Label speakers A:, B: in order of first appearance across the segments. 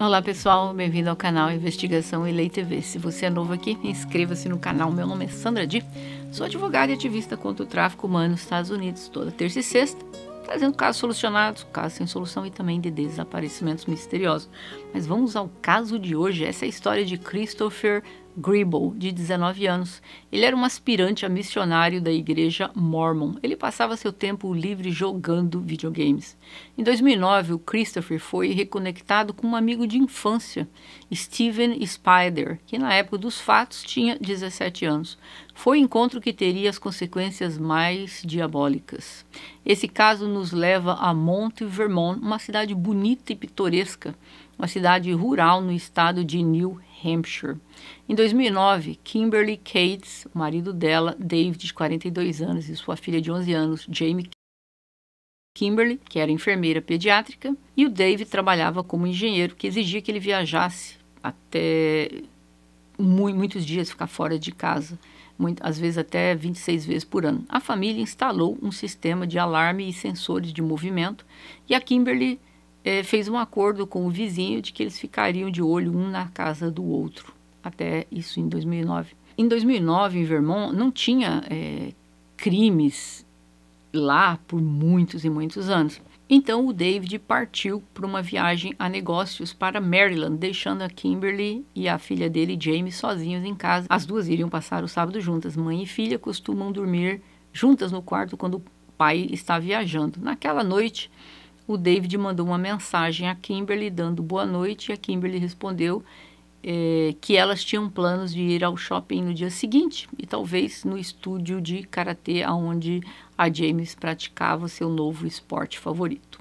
A: Olá pessoal, bem-vindo ao canal Investigação e Lei TV. Se você é novo aqui, inscreva-se no canal. Meu nome é Sandra Di, sou advogada e ativista contra o tráfico humano nos Estados Unidos, toda terça e sexta, trazendo casos solucionados, casos sem solução e também de desaparecimentos misteriosos. Mas vamos ao caso de hoje, essa é a história de Christopher Gribble, de 19 anos. Ele era um aspirante a missionário da igreja Mormon. Ele passava seu tempo livre jogando videogames. Em 2009, o Christopher foi reconectado com um amigo de infância, Steven Spider, que na época dos fatos tinha 17 anos. Foi um encontro que teria as consequências mais diabólicas. Esse caso nos leva a Mont Vermont, uma cidade bonita e pitoresca, uma cidade rural no estado de New Hampshire. Em 2009, Kimberly Cates, o marido dela, David, de 42 anos, e sua filha de 11 anos, Jamie Kimberly, que era enfermeira pediátrica, e o David trabalhava como engenheiro, que exigia que ele viajasse até muitos dias ficar fora de casa, às vezes até 26 vezes por ano. A família instalou um sistema de alarme e sensores de movimento e a Kimberly é, fez um acordo com o vizinho de que eles ficariam de olho um na casa do outro, até isso em 2009. Em 2009, em Vermont, não tinha é, crimes lá por muitos e muitos anos. Então o David partiu para uma viagem a negócios para Maryland, deixando a Kimberly e a filha dele, Jamie, sozinhos em casa. As duas iriam passar o sábado juntas. Mãe e filha costumam dormir juntas no quarto quando o pai está viajando. Naquela noite, o David mandou uma mensagem a Kimberly dando boa noite e a Kimberly respondeu é, que elas tinham planos de ir ao shopping no dia seguinte e talvez no estúdio de karatê onde a James praticava seu novo esporte favorito.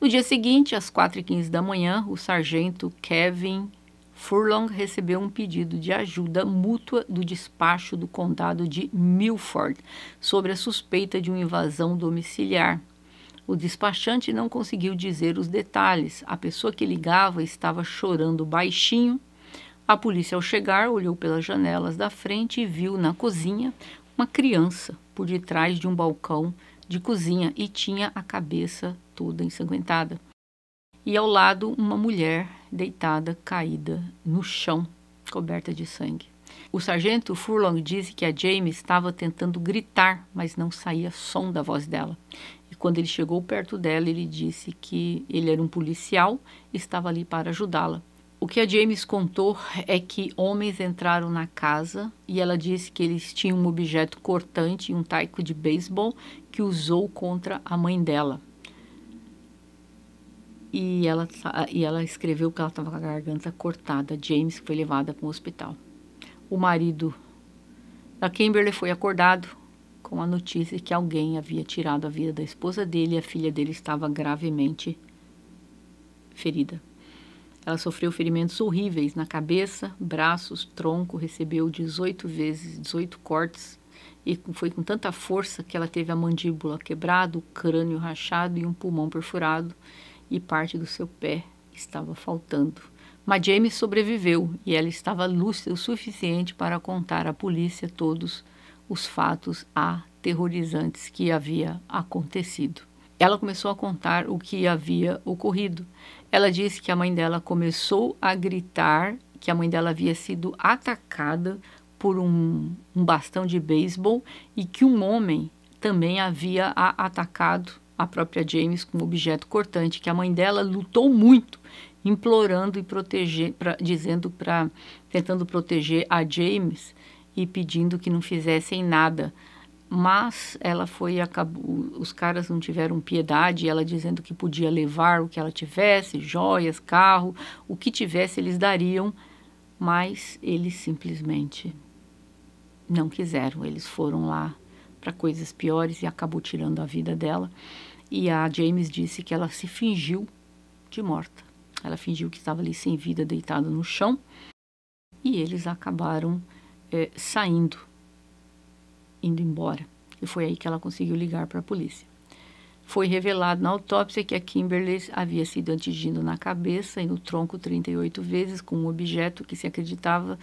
A: No dia seguinte, às 4h15 da manhã, o sargento Kevin Furlong recebeu um pedido de ajuda mútua do despacho do condado de Milford sobre a suspeita de uma invasão domiciliar o despachante não conseguiu dizer os detalhes. A pessoa que ligava estava chorando baixinho. A polícia, ao chegar, olhou pelas janelas da frente e viu na cozinha uma criança por detrás de um balcão de cozinha e tinha a cabeça toda ensanguentada. E ao lado, uma mulher deitada, caída no chão, coberta de sangue. O sargento Furlong disse que a Jamie estava tentando gritar, mas não saía som da voz dela. E quando ele chegou perto dela, ele disse que ele era um policial e estava ali para ajudá-la. O que a James contou é que homens entraram na casa e ela disse que eles tinham um objeto cortante e um taiko de beisebol que usou contra a mãe dela. E ela, e ela escreveu que ela estava com a garganta cortada. James foi levada para o hospital. O marido da Kimberly foi acordado com a notícia que alguém havia tirado a vida da esposa dele e a filha dele estava gravemente ferida. Ela sofreu ferimentos horríveis na cabeça, braços, tronco, recebeu 18 vezes, 18 cortes e foi com tanta força que ela teve a mandíbula quebrada, o crânio rachado e um pulmão perfurado e parte do seu pé estava faltando. Mas James sobreviveu e ela estava lúcida o suficiente para contar à polícia todos os fatos aterrorizantes que havia acontecido. Ela começou a contar o que havia ocorrido. Ela disse que a mãe dela começou a gritar que a mãe dela havia sido atacada por um, um bastão de beisebol e que um homem também havia a atacado a própria James com um objeto cortante, que a mãe dela lutou muito, implorando e proteger, pra, dizendo para, tentando proteger a James e pedindo que não fizessem nada. Mas ela foi acabou, os caras não tiveram piedade, ela dizendo que podia levar o que ela tivesse, joias, carro, o que tivesse eles dariam, mas eles simplesmente não quiseram. Eles foram lá para coisas piores e acabou tirando a vida dela. E a James disse que ela se fingiu de morta. Ela fingiu que estava ali sem vida, deitada no chão. E eles acabaram é, saindo, indo embora. E foi aí que ela conseguiu ligar para a polícia. Foi revelado na autópsia que a Kimberly havia sido atingido na cabeça e no tronco 38 vezes com um objeto que se acreditava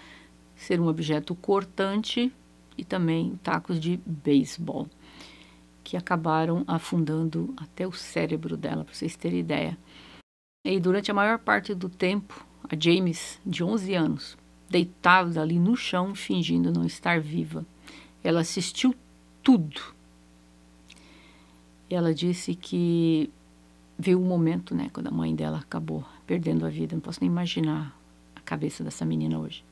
A: ser um objeto cortante e também tacos de beisebol, que acabaram afundando até o cérebro dela, para vocês terem ideia. E durante a maior parte do tempo, a James, de 11 anos, deitada ali no chão, fingindo não estar viva. Ela assistiu tudo. Ela disse que veio o um momento, né, quando a mãe dela acabou perdendo a vida. Não posso nem imaginar a cabeça dessa menina hoje.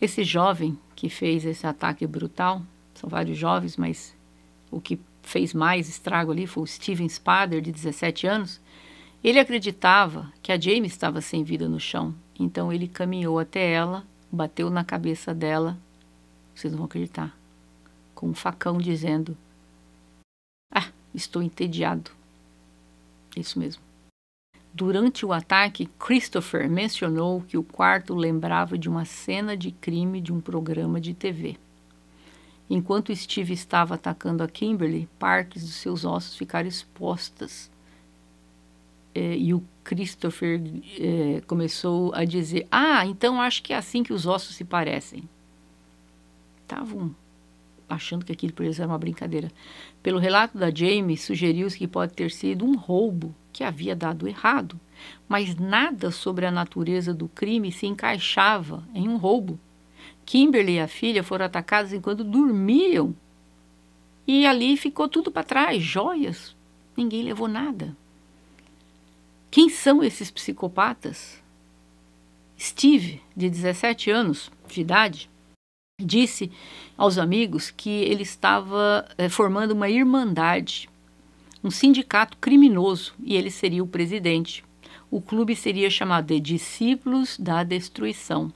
A: Esse jovem que fez esse ataque brutal, são vários jovens, mas o que fez mais estrago ali foi o Steven Spader, de 17 anos. Ele acreditava que a Jamie estava sem vida no chão, então ele caminhou até ela, bateu na cabeça dela, vocês não vão acreditar, com um facão dizendo: Ah, estou entediado. Isso mesmo. Durante o ataque, Christopher mencionou que o quarto lembrava de uma cena de crime de um programa de TV. Enquanto Steve estava atacando a Kimberly, partes dos seus ossos ficaram expostas é, e o Christopher é, começou a dizer: Ah, então acho que é assim que os ossos se parecem. Estavam achando que aquilo por eles era uma brincadeira. Pelo relato da Jamie, sugeriu-se que pode ter sido um roubo que havia dado errado, mas nada sobre a natureza do crime se encaixava em um roubo. Kimberly e a filha foram atacadas enquanto dormiam. E ali ficou tudo para trás, joias. Ninguém levou nada. Quem são esses psicopatas? Steve, de 17 anos de idade, disse aos amigos que ele estava é, formando uma irmandade, um sindicato criminoso, e ele seria o presidente. O clube seria chamado de Discípulos da Destruição.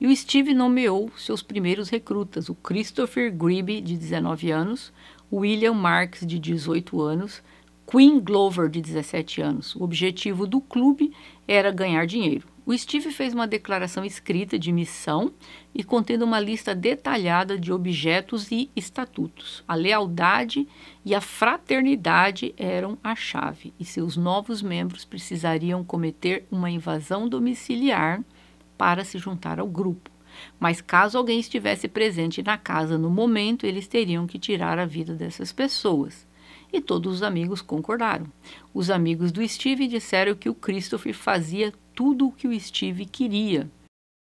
A: E o Steve nomeou seus primeiros recrutas, o Christopher Gribby, de 19 anos, William Marks, de 18 anos, Queen Glover, de 17 anos. O objetivo do clube era ganhar dinheiro. O Steve fez uma declaração escrita de missão e contendo uma lista detalhada de objetos e estatutos. A lealdade e a fraternidade eram a chave, e seus novos membros precisariam cometer uma invasão domiciliar para se juntar ao grupo. Mas caso alguém estivesse presente na casa no momento, eles teriam que tirar a vida dessas pessoas e todos os amigos concordaram. Os amigos do Steve disseram que o Christopher fazia tudo o que o Steve queria.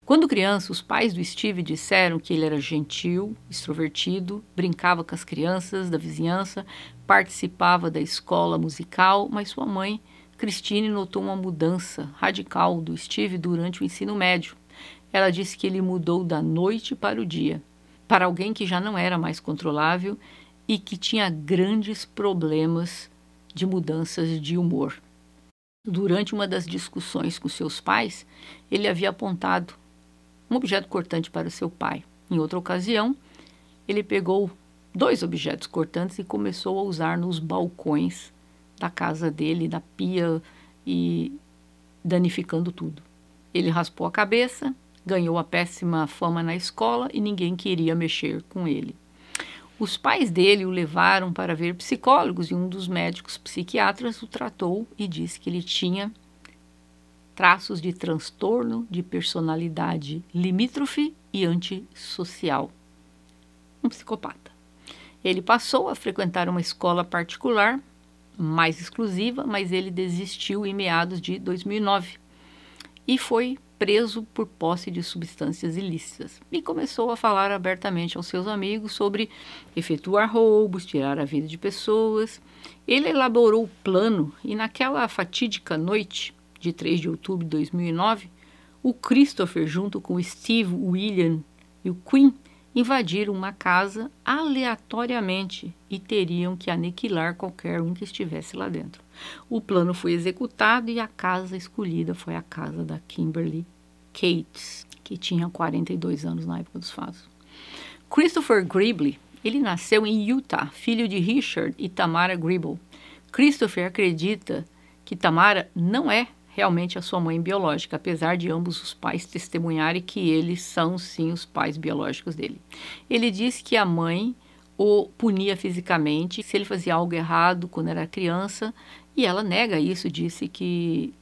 A: Quando criança, os pais do Steve disseram que ele era gentil, extrovertido, brincava com as crianças da vizinhança, participava da escola musical, mas sua mãe, Christine, notou uma mudança radical do Steve durante o ensino médio. Ela disse que ele mudou da noite para o dia. Para alguém que já não era mais controlável, e que tinha grandes problemas de mudanças de humor. Durante uma das discussões com seus pais, ele havia apontado um objeto cortante para seu pai. Em outra ocasião, ele pegou dois objetos cortantes e começou a usar nos balcões da casa dele, da pia e danificando tudo. Ele raspou a cabeça, ganhou a péssima fama na escola e ninguém queria mexer com ele. Os pais dele o levaram para ver psicólogos e um dos médicos psiquiatras o tratou e disse que ele tinha traços de transtorno de personalidade limítrofe e antissocial. Um psicopata. Ele passou a frequentar uma escola particular mais exclusiva, mas ele desistiu em meados de 2009 e foi preso por posse de substâncias ilícitas e começou a falar abertamente aos seus amigos sobre efetuar roubos, tirar a vida de pessoas. Ele elaborou o plano e naquela fatídica noite de 3 de outubro de 2009, o Christopher junto com Steve, William e o Quinn invadiram uma casa aleatoriamente e teriam que aniquilar qualquer um que estivesse lá dentro. O plano foi executado e a casa escolhida foi a casa da Kimberly Cates, que tinha 42 anos na época dos fatos. Christopher Gribble, ele nasceu em Utah, filho de Richard e Tamara Gribble. Christopher acredita que Tamara não é realmente a sua mãe biológica, apesar de ambos os pais testemunharem que eles são sim os pais biológicos dele. Ele diz que a mãe o punia fisicamente se ele fazia algo errado quando era criança, e ela nega isso, disse que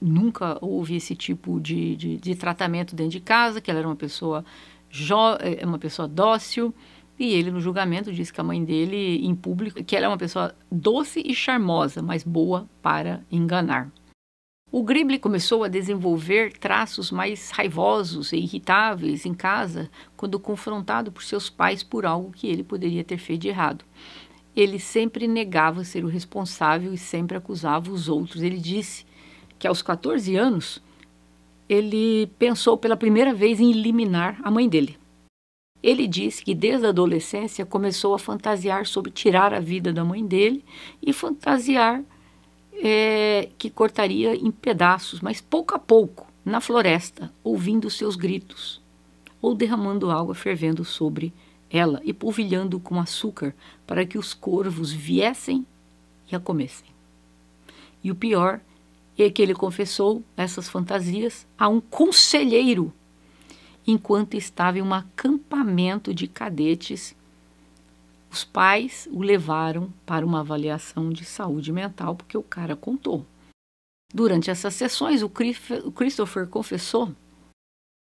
A: nunca houve esse tipo de, de, de tratamento dentro de casa, que ela era uma pessoa, jo, é, uma pessoa dócil. E ele, no julgamento, disse que a mãe dele, em público, que ela é uma pessoa doce e charmosa, mas boa para enganar. O Gribble começou a desenvolver traços mais raivosos e irritáveis em casa quando confrontado por seus pais por algo que ele poderia ter feito de errado. Ele sempre negava ser o responsável e sempre acusava os outros. Ele disse que aos 14 anos ele pensou pela primeira vez em eliminar a mãe dele. Ele disse que desde a adolescência começou a fantasiar sobre tirar a vida da mãe dele e fantasiar é, que cortaria em pedaços, mas pouco a pouco, na floresta, ouvindo seus gritos, ou derramando água fervendo sobre ela e polvilhando com açúcar para que os corvos viessem e a comessem. E o pior é que ele confessou essas fantasias a um conselheiro enquanto estava em um acampamento de cadetes os pais o levaram para uma avaliação de saúde mental porque o cara contou. Durante essas sessões, o Christopher confessou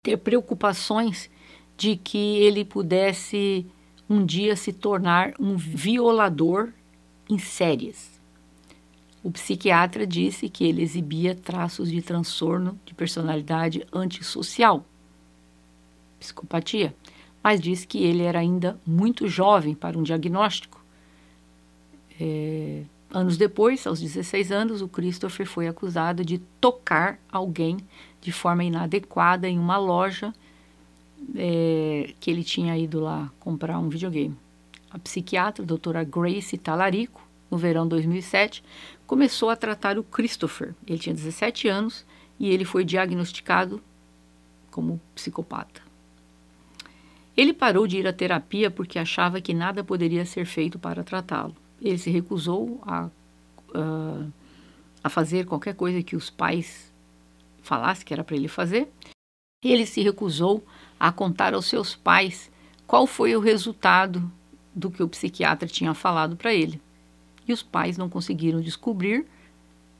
A: ter preocupações de que ele pudesse um dia se tornar um violador em séries. O psiquiatra disse que ele exibia traços de transtorno de personalidade antissocial, psicopatia, mas disse que ele era ainda muito jovem para um diagnóstico. É, anos depois, aos 16 anos, o Christopher foi acusado de tocar alguém de forma inadequada em uma loja é, que ele tinha ido lá comprar um videogame. A psiquiatra, a doutora Grace Talarico, no verão de 2007, começou a tratar o Christopher. Ele tinha 17 anos e ele foi diagnosticado como psicopata. Ele parou de ir à terapia porque achava que nada poderia ser feito para tratá-lo. Ele se recusou a, uh, a fazer qualquer coisa que os pais falassem que era para ele fazer. Ele se recusou a contar aos seus pais qual foi o resultado do que o psiquiatra tinha falado para ele. E os pais não conseguiram descobrir,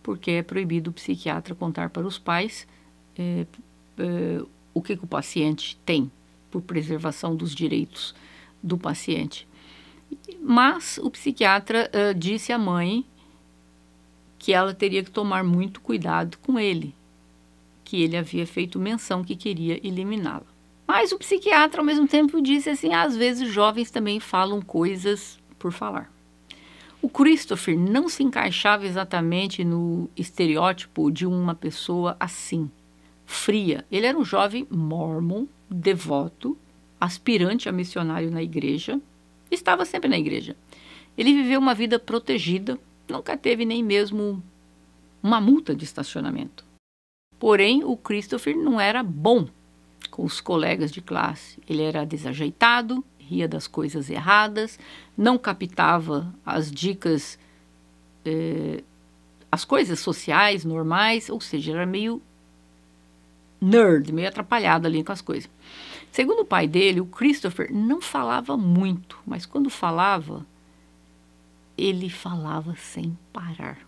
A: porque é proibido o psiquiatra contar para os pais é, é, o que, que o paciente tem por preservação dos direitos do paciente. Mas o psiquiatra uh, disse à mãe que ela teria que tomar muito cuidado com ele, que ele havia feito menção que queria eliminá-la. Mas o psiquiatra, ao mesmo tempo, disse assim: às vezes jovens também falam coisas por falar. O Christopher não se encaixava exatamente no estereótipo de uma pessoa assim, fria. Ele era um jovem mormon, devoto, aspirante a missionário na igreja, estava sempre na igreja. Ele viveu uma vida protegida, nunca teve nem mesmo uma multa de estacionamento. Porém, o Christopher não era bom com os colegas de classe. Ele era desajeitado, ria das coisas erradas, não captava as dicas, eh, as coisas sociais normais, ou seja, era meio nerd, meio atrapalhado ali com as coisas. Segundo o pai dele, o Christopher não falava muito, mas quando falava, ele falava sem parar.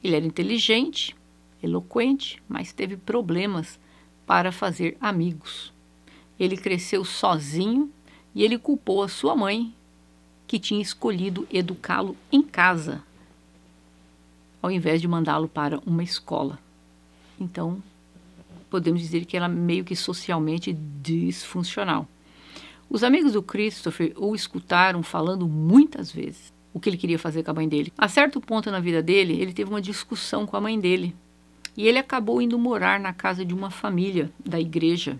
A: Ele era inteligente, eloquente, mas teve problemas para fazer amigos. Ele cresceu sozinho e ele culpou a sua mãe, que tinha escolhido educá-lo em casa, ao invés de mandá-lo para uma escola. Então, podemos dizer que ela é meio que socialmente disfuncional. Os amigos do Christopher o escutaram falando muitas vezes o que ele queria fazer com a mãe dele. A certo ponto na vida dele, ele teve uma discussão com a mãe dele e ele acabou indo morar na casa de uma família da igreja.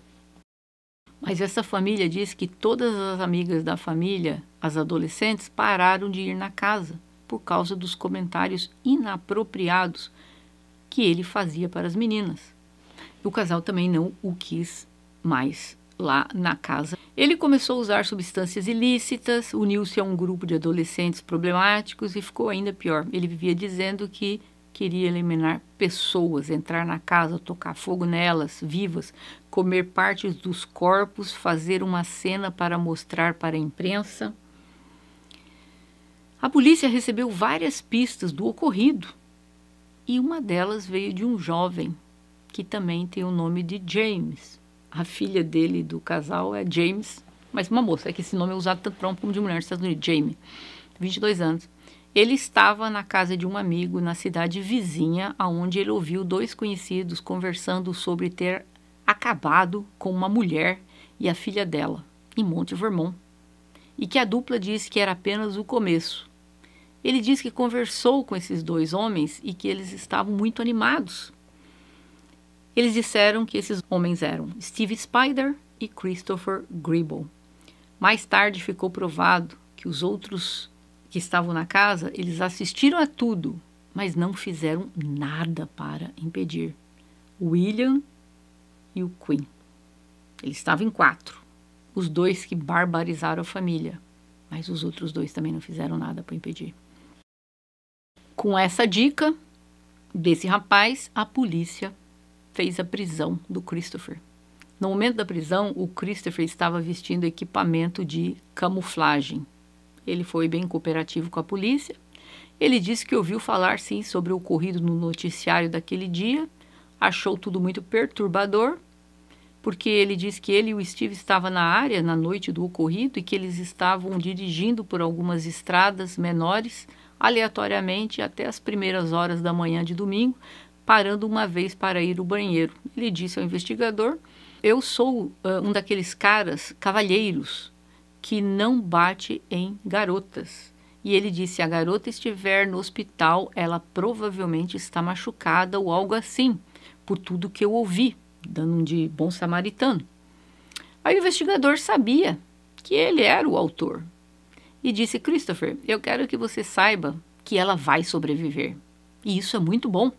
A: Mas essa família diz que todas as amigas da família, as adolescentes, pararam de ir na casa por causa dos comentários inapropriados que ele fazia para as meninas o casal também não o quis mais lá na casa. Ele começou a usar substâncias ilícitas, uniu-se a um grupo de adolescentes problemáticos e ficou ainda pior. Ele vivia dizendo que queria eliminar pessoas, entrar na casa, tocar fogo nelas, vivas, comer partes dos corpos, fazer uma cena para mostrar para a imprensa. A polícia recebeu várias pistas do ocorrido e uma delas veio de um jovem que também tem o nome de James. A filha dele do casal é James, mas uma moça, é que esse nome é usado tanto para homem como de mulher nos Estados Unidos, Jamie, 22 anos. Ele estava na casa de um amigo na cidade vizinha, aonde ele ouviu dois conhecidos conversando sobre ter acabado com uma mulher e a filha dela, em Monte Vermont, e que a dupla disse que era apenas o começo. Ele disse que conversou com esses dois homens e que eles estavam muito animados. Eles disseram que esses homens eram Steve Spider e Christopher Gribble. Mais tarde ficou provado que os outros que estavam na casa, eles assistiram a tudo, mas não fizeram nada para impedir. William e o Queen. Eles estavam em quatro. Os dois que barbarizaram a família, mas os outros dois também não fizeram nada para impedir. Com essa dica desse rapaz, a polícia fez a prisão do Christopher. No momento da prisão, o Christopher estava vestindo equipamento de camuflagem, ele foi bem cooperativo com a polícia. Ele disse que ouviu falar sim sobre o ocorrido no noticiário daquele dia, achou tudo muito perturbador, porque ele disse que ele e o Steve estavam na área na noite do ocorrido e que eles estavam dirigindo por algumas estradas menores aleatoriamente até as primeiras horas da manhã de domingo, parando uma vez para ir ao banheiro. Ele disse ao investigador: Eu sou uh, um daqueles caras cavalheiros que não bate em garotas. E ele disse: se a garota estiver no hospital, ela provavelmente está machucada ou algo assim, por tudo que eu ouvi, dando um de bom samaritano. Aí o investigador sabia que ele era o autor e disse: Christopher, eu quero que você saiba que ela vai sobreviver. E isso é muito bom,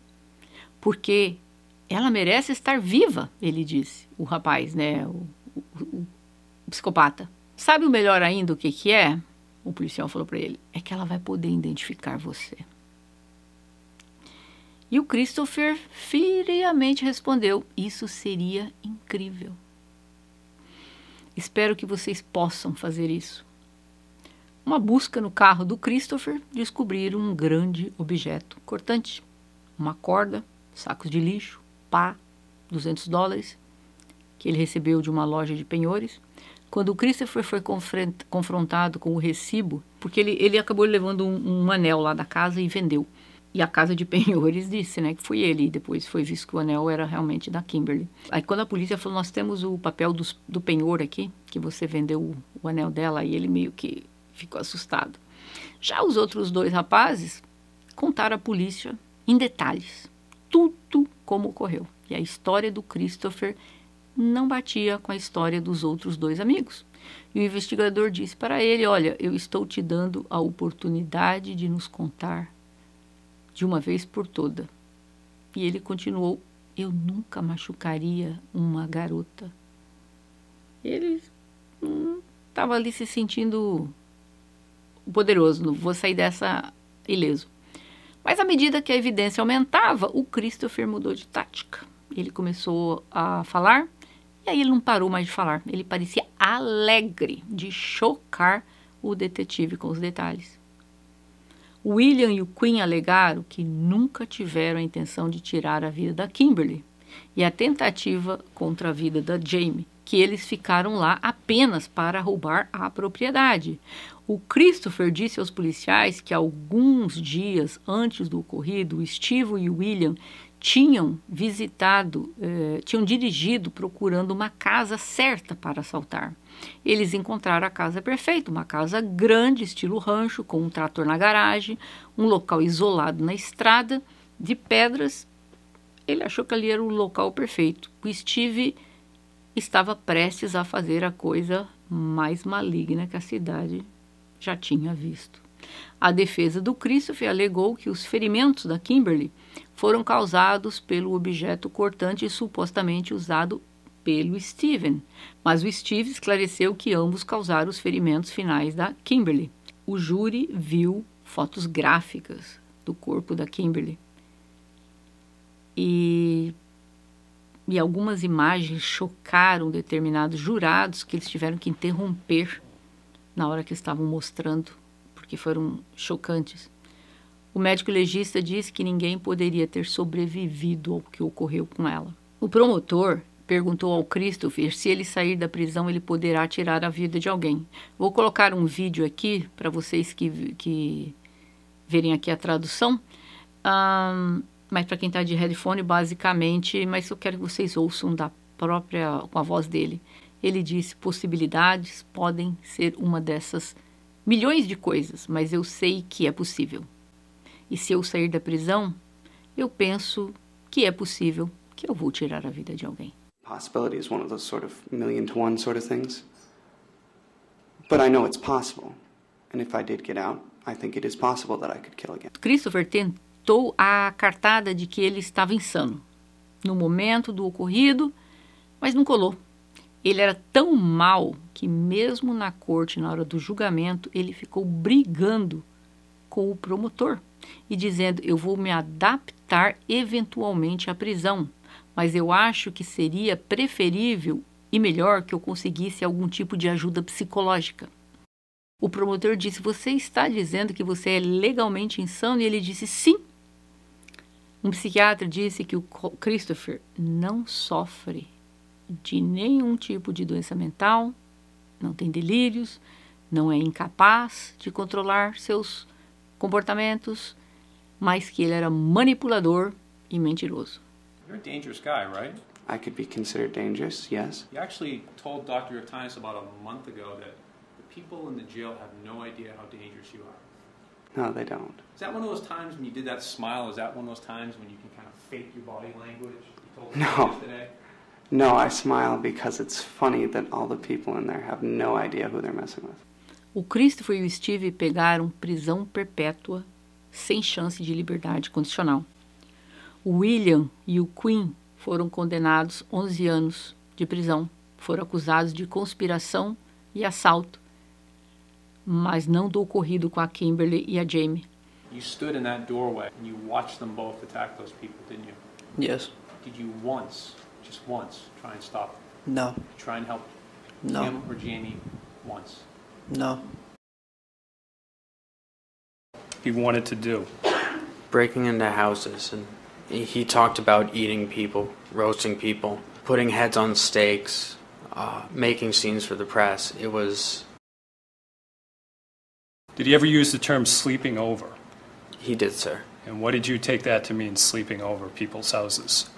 A: porque ela merece estar viva, ele disse, o rapaz, né, o, o, o psicopata. Sabe o melhor ainda o que, que é? O policial falou para ele: é que ela vai poder identificar você. E o Christopher friamente respondeu: Isso seria incrível. Espero que vocês possam fazer isso. Uma busca no carro do Christopher descobriram um grande objeto cortante: uma corda, sacos de lixo, pá, 200 dólares, que ele recebeu de uma loja de penhores quando o Christopher foi confrontado com o recibo, porque ele, ele acabou levando um, um, anel lá da casa e vendeu. E a casa de penhores disse, né, que foi ele. E depois foi visto que o anel era realmente da Kimberly. Aí quando a polícia falou, nós temos o papel do, do penhor aqui, que você vendeu o, o anel dela, e ele meio que ficou assustado. Já os outros dois rapazes contaram à polícia em detalhes tudo como ocorreu. E a história do Christopher não batia com a história dos outros dois amigos. E o investigador disse para ele: Olha, eu estou te dando a oportunidade de nos contar de uma vez por toda. E ele continuou: Eu nunca machucaria uma garota. Ele estava hum, ali se sentindo poderoso, não vou sair dessa ileso. Mas à medida que a evidência aumentava, o Christopher mudou de tática. Ele começou a falar e aí ele não parou mais de falar. Ele parecia alegre de chocar o detetive com os detalhes. William e o Queen alegaram que nunca tiveram a intenção de tirar a vida da Kimberly e a tentativa contra a vida da Jamie, que eles ficaram lá apenas para roubar a propriedade. O Christopher disse aos policiais que alguns dias antes do ocorrido, Steve e William tinham visitado, eh, tinham dirigido procurando uma casa certa para assaltar. Eles encontraram a casa perfeita, uma casa grande, estilo rancho, com um trator na garagem, um local isolado na estrada, de pedras. Ele achou que ali era o local perfeito. O Steve estava prestes a fazer a coisa mais maligna que a cidade já tinha visto. A defesa do Christopher alegou que os ferimentos da Kimberly foram causados pelo objeto cortante supostamente usado pelo Steven, mas o Steve esclareceu que ambos causaram os ferimentos finais da Kimberly. O júri viu fotos gráficas do corpo da Kimberly e, e algumas imagens chocaram determinados jurados que eles tiveram que interromper na hora que estavam mostrando, porque foram chocantes. O médico legista disse que ninguém poderia ter sobrevivido ao que ocorreu com ela. O promotor perguntou ao Christopher se ele sair da prisão ele poderá tirar a vida de alguém. Vou colocar um vídeo aqui para vocês que, que verem aqui a tradução. Um, mas para quem está de headphone, basicamente, mas eu quero que vocês ouçam da própria, com a voz dele. Ele disse: possibilidades podem ser uma dessas milhões de coisas, mas eu sei que é possível. E se eu sair da prisão, eu penso que é possível que eu vou tirar a vida de alguém.
B: Possibility is one of those sort of million to one sort of things. But I know it's possible. And if I did get out, I think it is possible that I could kill again.
A: Christopher tentou a cartada de que ele estava insano no momento do ocorrido, mas não colou. Ele era tão mal que, mesmo na corte, na hora do julgamento, ele ficou brigando com o promotor e dizendo: Eu vou me adaptar eventualmente à prisão, mas eu acho que seria preferível e melhor que eu conseguisse algum tipo de ajuda psicológica. O promotor disse: Você está dizendo que você é legalmente insano? E ele disse: Sim. Um psiquiatra disse que o Christopher não sofre de nenhum tipo de doença mental, não tem delírios, não é incapaz de controlar seus comportamentos, mas que ele era manipulador e mentiroso.
C: You're a dangerous guy, right?
B: I could be considered dangerous, yes.
C: You actually told Dr. Yotanis about a month ago that the people in the jail have no idea how dangerous you are.
B: No, they don't.
C: Is that one of those times when you did that smile? Is that one of those times when you can kind of fake your body language? You
B: No. No, I smile because it's funny that all the people in there have no idea who they're messing with.
A: O Christopher e o Steve pegaram prisão perpétua sem chance de liberdade condicional. O William e o Quinn foram condenados 11 anos de prisão. Foram acusados de conspiração e assalto, mas não do ocorrido com a Kimberly e a Jamie.
C: You stood in that doorway and you watched them both attack those people, didn't you?
D: Yes.
C: Did you once, just once, try and stop them?
D: No.
C: Try and help
D: No.
C: him or Jamie once?
D: No.
E: he wanted to do.
F: breaking into houses and he talked about eating people roasting people putting heads on stakes uh, making scenes for the press it was
E: Did he ever use the term sleeping over?
F: he did sir
E: And what did you take that to mean, sleeping over people's houses?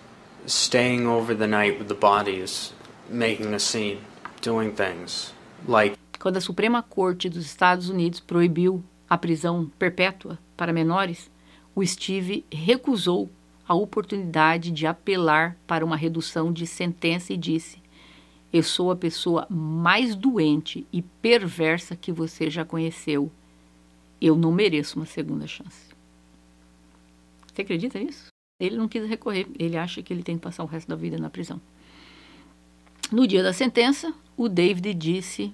F: staying over the night with the bodies making a scene doing things like
A: Quando a Suprema Corte dos Estados Unidos proibiu a prisão perpétua para menores, o Steve recusou a oportunidade de apelar para uma redução de sentença e disse: Eu sou a pessoa mais doente e perversa que você já conheceu. Eu não mereço uma segunda chance. Você acredita nisso? Ele não quis recorrer, ele acha que ele tem que passar o resto da vida na prisão. No dia da sentença, o David disse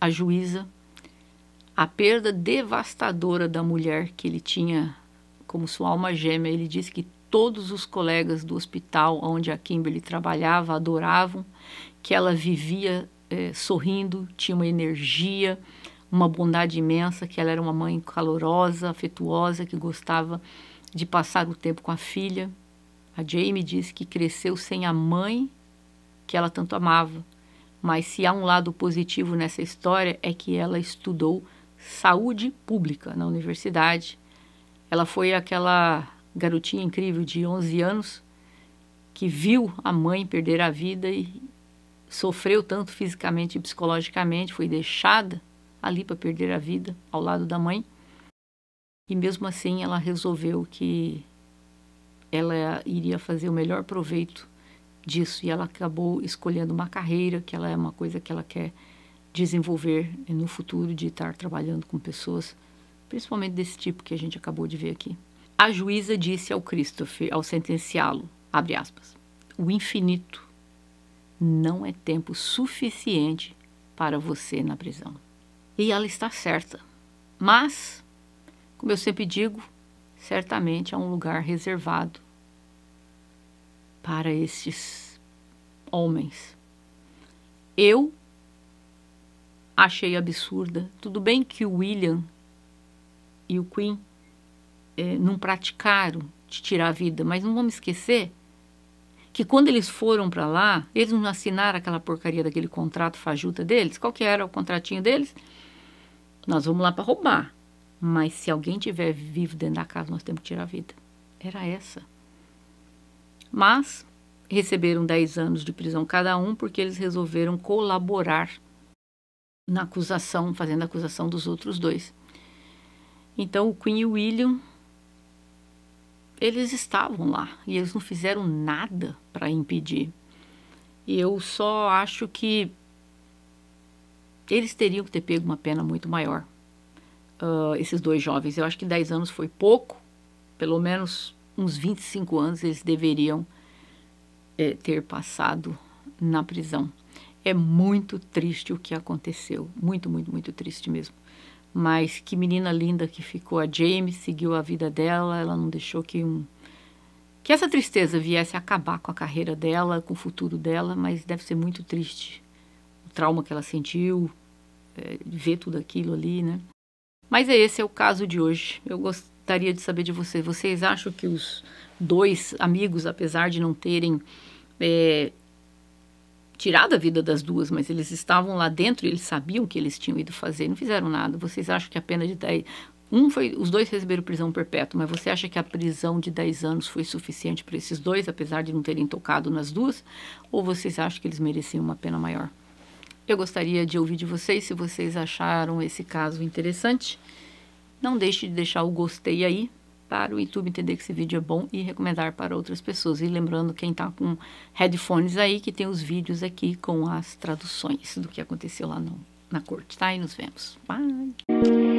A: à juíza a perda devastadora da mulher que ele tinha como sua alma gêmea. Ele disse que todos os colegas do hospital onde a Kimberly trabalhava adoravam, que ela vivia eh, sorrindo, tinha uma energia, uma bondade imensa, que ela era uma mãe calorosa, afetuosa, que gostava de passar o tempo com a filha. A Jamie disse que cresceu sem a mãe que ela tanto amava. Mas se há um lado positivo nessa história é que ela estudou saúde pública na universidade. Ela foi aquela garotinha incrível de 11 anos que viu a mãe perder a vida e sofreu tanto fisicamente e psicologicamente, foi deixada ali para perder a vida ao lado da mãe. E mesmo assim ela resolveu que ela iria fazer o melhor proveito disso e ela acabou escolhendo uma carreira que ela é uma coisa que ela quer desenvolver no futuro de estar trabalhando com pessoas, principalmente desse tipo que a gente acabou de ver aqui. A juíza disse ao Christopher, ao sentenciá-lo, abre aspas, o infinito não é tempo suficiente para você na prisão. E ela está certa. Mas, como eu sempre digo, certamente há um lugar reservado para esses homens. Eu achei absurda. Tudo bem que o William e o Queen eh, não praticaram de tirar a vida, mas não vamos esquecer que quando eles foram para lá, eles não assinaram aquela porcaria daquele contrato fajuta deles. Qual que era o contratinho deles? Nós vamos lá para roubar. Mas se alguém tiver vivo dentro da casa, nós temos que tirar a vida. Era essa. Mas receberam 10 anos de prisão cada um porque eles resolveram colaborar na acusação, fazendo a acusação dos outros dois. Então o Queen e o William eles estavam lá e eles não fizeram nada para impedir. E eu só acho que eles teriam que ter pego uma pena muito maior. Uh, esses dois jovens, eu acho que 10 anos foi pouco, pelo menos uns 25 anos eles deveriam é, ter passado na prisão. É muito triste o que aconteceu, muito, muito, muito triste mesmo. Mas que menina linda que ficou a Jamie, seguiu a vida dela, ela não deixou que um que essa tristeza viesse acabar com a carreira dela, com o futuro dela, mas deve ser muito triste o trauma que ela sentiu, é, ver tudo aquilo ali, né? Mas é esse é o caso de hoje. Eu gostaria de saber de vocês. Vocês acham que os dois amigos, apesar de não terem é, tirado a vida das duas, mas eles estavam lá dentro e eles sabiam o que eles tinham ido fazer, não fizeram nada. Vocês acham que a pena de 10. Um foi. Os dois receberam prisão perpétua, mas você acha que a prisão de 10 anos foi suficiente para esses dois, apesar de não terem tocado nas duas? Ou vocês acham que eles mereciam uma pena maior? Eu gostaria de ouvir de vocês se vocês acharam esse caso interessante. Não deixe de deixar o gostei aí, para o YouTube entender que esse vídeo é bom e recomendar para outras pessoas. E lembrando quem está com headphones aí que tem os vídeos aqui com as traduções do que aconteceu lá no, na corte, tá? E nos vemos. Bye!